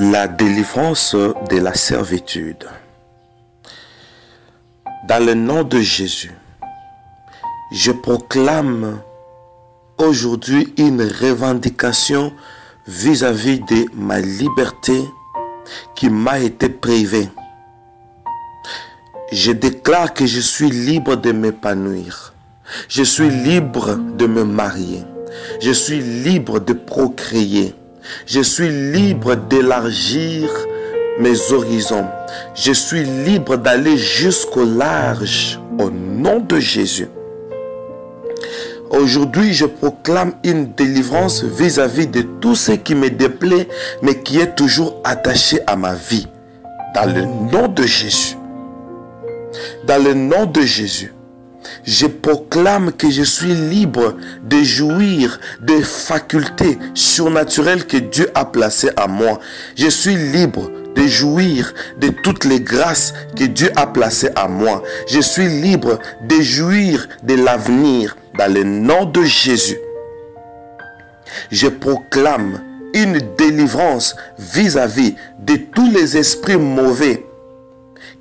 La délivrance de la servitude. Dans le nom de Jésus, je proclame aujourd'hui une revendication vis-à-vis de ma liberté qui m'a été privée. Je déclare que je suis libre de m'épanouir. Je suis libre de me marier. Je suis libre de procréer. Je suis libre d'élargir mes horizons. Je suis libre d'aller jusqu'au large au nom de Jésus. Aujourd'hui, je proclame une délivrance vis-à-vis de tout ce qui me déplaît, mais qui est toujours attaché à ma vie. Dans le nom de Jésus. Dans le nom de Jésus je proclame que je suis libre de jouir des facultés surnaturelles que Dieu a placées à moi. Je suis libre de jouir de toutes les grâces que Dieu a placées à moi. Je suis libre de jouir de l'avenir dans le nom de Jésus. Je proclame une délivrance vis-à-vis de tous les esprits mauvais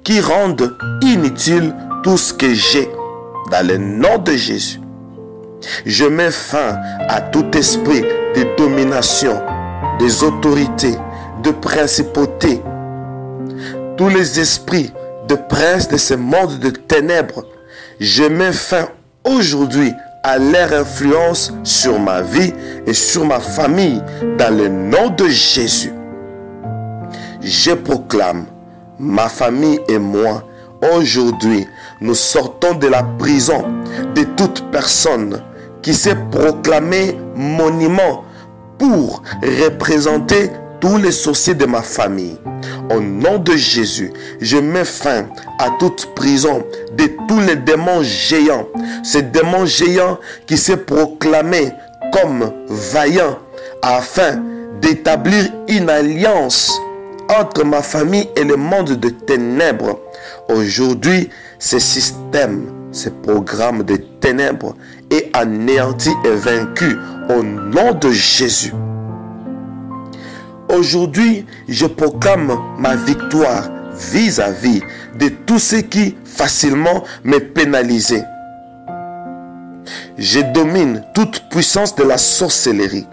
qui rendent inutile tout ce que j'ai dans le nom de Jésus. Je mets fin à tout esprit de domination, des autorités, de principautés, tous les esprits de princes de ce monde de ténèbres. Je mets fin aujourd'hui à leur influence sur ma vie et sur ma famille dans le nom de Jésus. Je proclame, ma famille et moi, Aujourd'hui, nous sortons de la prison de toute personne qui s'est proclamé monument pour représenter tous les sorciers de ma famille. Au nom de Jésus, je mets fin à toute prison de tous les démons géants. Ces démons géants qui s'est proclamé comme vaillants afin d'établir une alliance entre ma famille et le monde de ténèbres. Aujourd'hui, ce système, ce programme de ténèbres est anéanti et vaincu au nom de Jésus. Aujourd'hui, je proclame ma victoire vis-à-vis de tous ceux qui facilement me pénalisaient. Je domine toute puissance de la sorcellerie.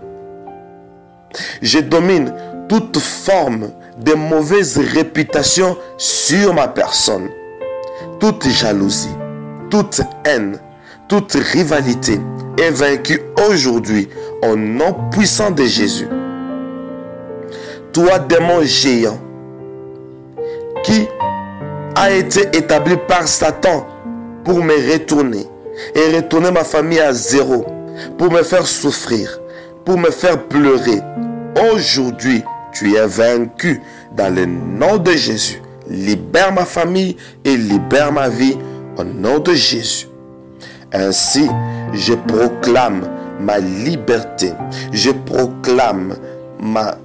Je domine toute forme de mauvaises réputations sur ma personne. Toute jalousie, toute haine, toute rivalité est vaincue aujourd'hui au nom puissant de Jésus. Toi, démon géant, qui a été établi par Satan pour me retourner et retourner ma famille à zéro, pour me faire souffrir, pour me faire pleurer. Aujourd'hui, tu es vaincu dans le nom de Jésus. Libère ma famille et libère ma vie au nom de Jésus. Ainsi, je proclame ma liberté. Je proclame ma,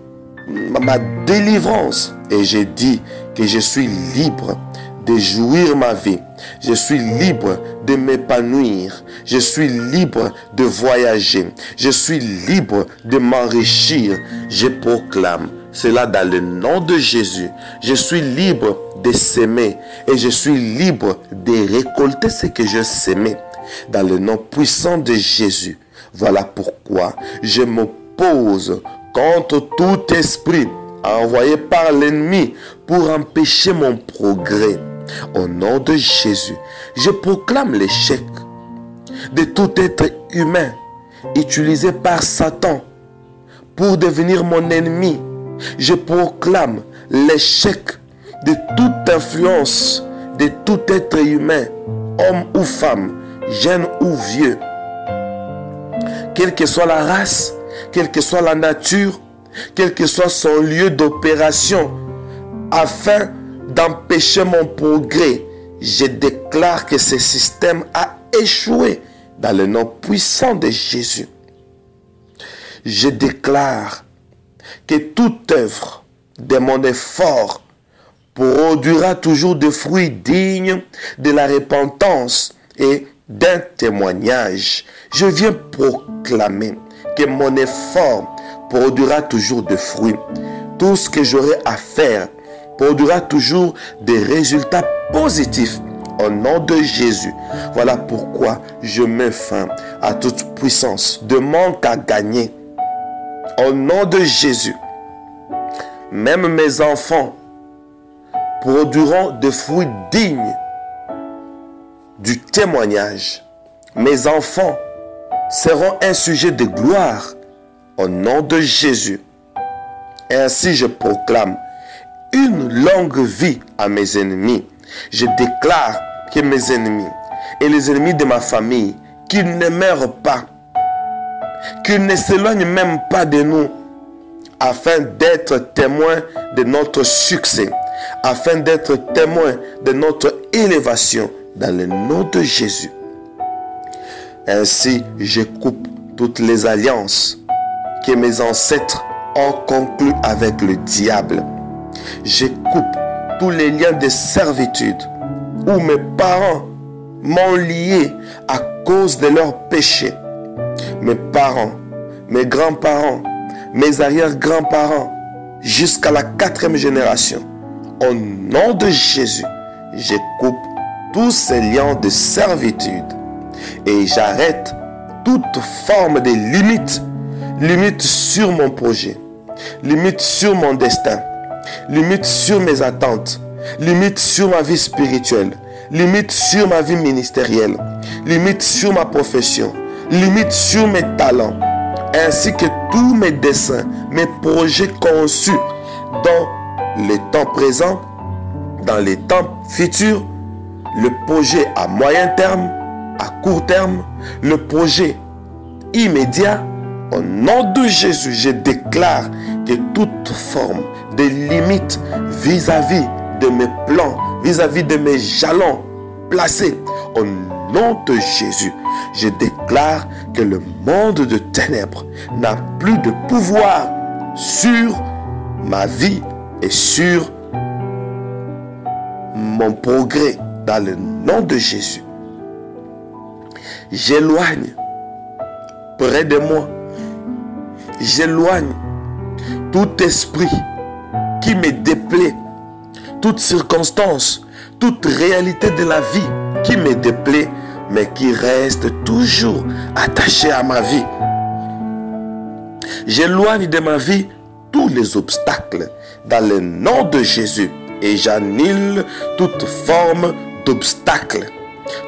délivrance. Et je dis que je suis libre de jouir ma vie. Je suis libre de m'épanouir. Je suis libre de voyager. Je suis libre de m'enrichir. Je proclame cela dans le nom de Jésus. Je suis libre de s'aimer et je suis libre de récolter ce que je s'aimais dans le nom puissant de Jésus. Voilà pourquoi je m'oppose contre tout esprit envoyé par l'ennemi pour empêcher mon progrès. Au nom de Jésus, je proclame l'échec de tout être humain utilisé par Satan pour devenir mon ennemi je proclame l'échec de toute influence de tout être humain, homme ou femme, jeune ou vieux. Quelle que soit la race, quelle que soit la nature, quel que soit son lieu d'opération, afin d'empêcher mon progrès, je déclare que ce système a échoué dans le nom puissant de Jésus. Je déclare que toute œuvre de mon effort produira toujours des fruits dignes de la repentance et d'un témoignage. Je viens proclamer que mon effort produira toujours des fruits. tout ce que j'aurai à faire produira toujours des résultats positifs au nom de Jésus. Voilà pourquoi je mets fin à toute puissance de manque à gagner. Au nom de Jésus, même mes enfants produiront des fruits dignes du témoignage. Mes enfants seront un sujet de gloire au nom de Jésus. Ainsi je proclame une longue vie à mes ennemis. Je déclare que mes ennemis et les ennemis de ma famille, qu'ils ne meurent pas, qu'ils ne s'éloignent même pas de nous, afin d'être témoins de notre succès, afin d'être témoins de notre élévation dans le nom de Jésus. Ainsi, je coupe toutes les alliances que mes ancêtres ont conclues avec le diable. Je coupe tous les liens de servitude où mes parents m'ont lié à cause de leurs péchés. Mes parents, mes grands-parents, mes arrière-grands-parents, jusqu'à la quatrième génération. Au nom de Jésus, je coupe tous ces liens de servitude et j'arrête toute forme de limite, limite sur mon projet, limite sur mon destin, limite sur mes attentes, limite sur ma vie spirituelle, limite sur ma vie ministérielle, limite sur ma profession, limite sur mes talents, ainsi que tous mes dessins, mes projets conçus dans les temps présents, dans les temps futurs, le projet à moyen terme, à court terme, le projet immédiat. Au nom de Jésus, je déclare que toute forme de limite vis-à-vis de mes plans, vis-à-vis de mes jalons placés au nom de Jésus, je déclare que le monde de ténèbres n'a plus de pouvoir sur ma vie et sur mon progrès dans le nom de Jésus. J'éloigne près de moi, j'éloigne tout esprit qui me déplaît, toute circonstance, toute réalité de la vie qui me déplaît, mais qui reste toujours attaché à ma vie. J'éloigne de ma vie tous les obstacles dans le nom de Jésus et j'annule toute forme d'obstacle,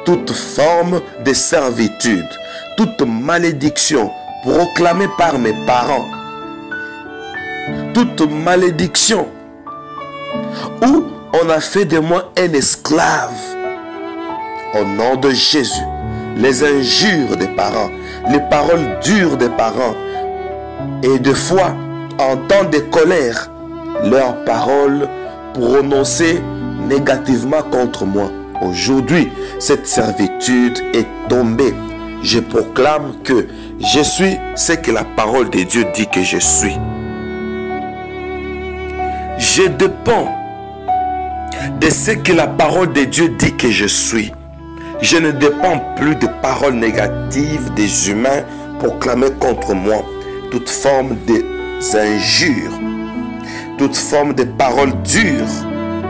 toute forme de servitude, toute malédiction proclamée par mes parents, toute malédiction où on a fait de moi un esclave. Au nom de Jésus, les injures des parents, les paroles dures des parents, et de fois, en temps de colère, leurs paroles prononcées négativement contre moi. Aujourd'hui, cette servitude est tombée. Je proclame que je suis ce que la parole de Dieu dit que je suis. Je dépends de ce que la parole de Dieu dit que je suis. Je ne dépends plus de paroles négatives des humains proclamées contre moi. Toute forme d'injures, toute forme de paroles dures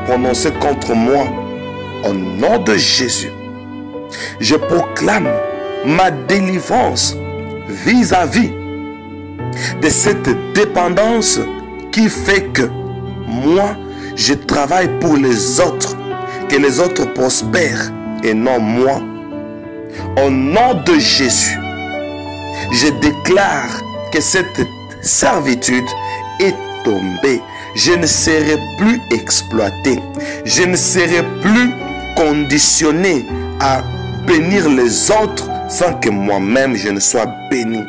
prononcées contre moi. Au nom de Jésus, je proclame ma délivrance vis-à-vis de cette dépendance qui fait que moi, je travaille pour les autres, que les autres prospèrent et non moi. Au nom de Jésus, je déclare que cette servitude est tombée. Je ne serai plus exploité. Je ne serai plus conditionné à bénir les autres sans que moi-même je ne sois béni.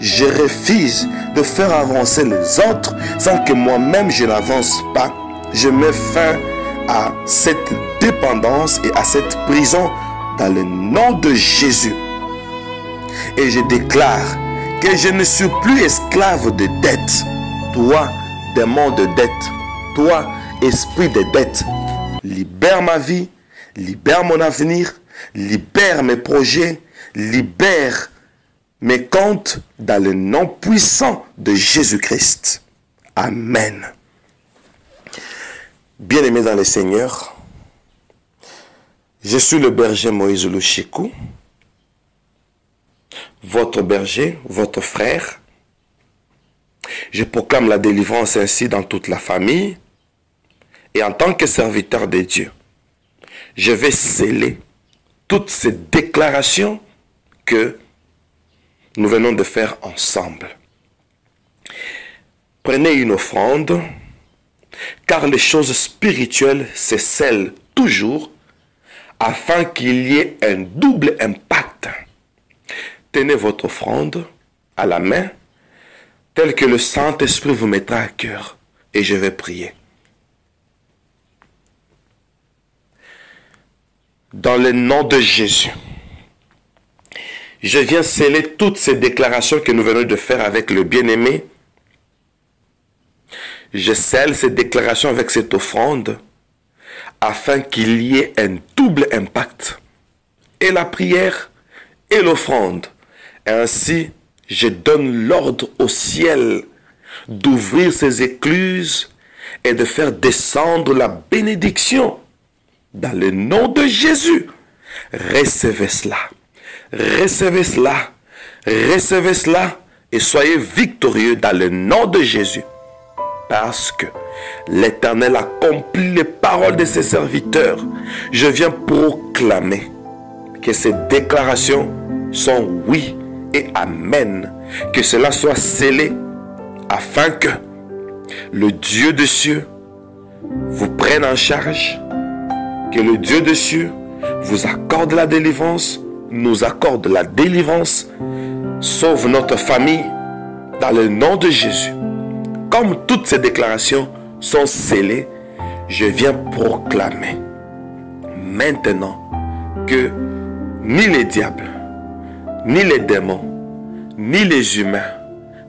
Je refuse de faire avancer les autres sans que moi-même je n'avance pas. Je mets fin à cette dépendance et à cette prison dans le nom de Jésus. Et je déclare que je ne suis plus esclave de dette. Toi, démon de dette. Toi, esprit de dette. Libère ma vie, libère mon avenir, libère mes projets, libère mes comptes dans le nom puissant de Jésus-Christ. Amen. Bien-aimé dans le Seigneur, je suis le berger Moïse Louchikou, votre berger, votre frère. Je proclame la délivrance ainsi dans toute la famille. Et en tant que serviteur de Dieu, je vais sceller toutes ces déclarations que nous venons de faire ensemble. Prenez une offrande, car les choses spirituelles se scellent toujours afin qu'il y ait un double impact. Tenez votre offrande à la main, tel que le Saint-Esprit vous mettra à cœur, et je vais prier. Dans le nom de Jésus, je viens sceller toutes ces déclarations que nous venons de faire avec le bien-aimé. Je scelle ces déclarations avec cette offrande afin qu'il y ait un double impact. Et la prière et l'offrande. Ainsi, je donne l'ordre au ciel d'ouvrir ses écluses et de faire descendre la bénédiction. Dans le nom de Jésus, recevez cela. Recevez cela. Recevez cela et soyez victorieux dans le nom de Jésus. Parce que l'Éternel accomplit les paroles de ses serviteurs. Je viens proclamer que ces déclarations sont oui et amen. Que cela soit scellé afin que le Dieu de cieux vous prenne en charge. Que le Dieu de cieux vous accorde la délivrance, nous accorde la délivrance, sauve notre famille dans le nom de Jésus. Comme toutes ces déclarations sont scellées, je viens proclamer maintenant que ni les diables, ni les démons, ni les humains,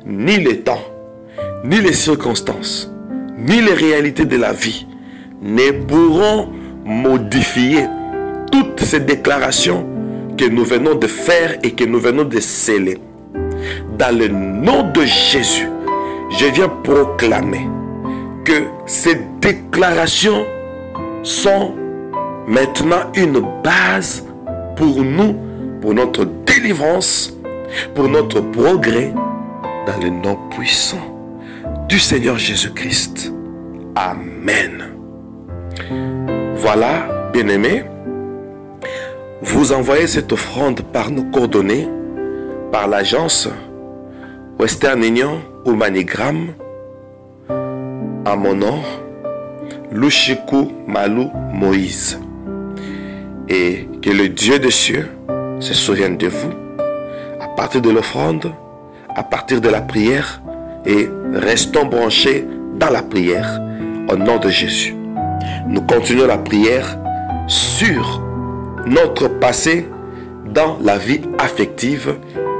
ni les temps, ni les circonstances, ni les réalités de la vie ne pourront modifier toutes ces déclarations que nous venons de faire et que nous venons de sceller. Dans le nom de Jésus, je viens proclamer que ces déclarations sont maintenant une base pour nous, pour notre délivrance, pour notre progrès dans le nom puissant du Seigneur Jésus-Christ. Amen. Voilà, bien-aimés, vous envoyez cette offrande par nos coordonnées, par l'agence Western Union ou Manigram, à mon nom, Lushiku Malou Moïse. Et que le Dieu des cieux se souvienne de vous à partir de l'offrande, à partir de la prière, et restons branchés dans la prière au nom de Jésus. Nous continuons la prière sur notre passé dans la vie affective,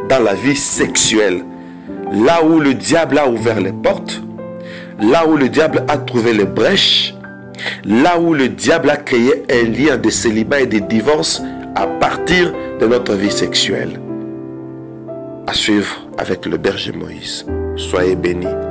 dans la vie sexuelle. Là où le diable a ouvert les portes, là où le diable a trouvé les brèches, là où le diable a créé un lien de célibat et de divorce à partir de notre vie sexuelle. À suivre avec le berger Moïse. Soyez bénis.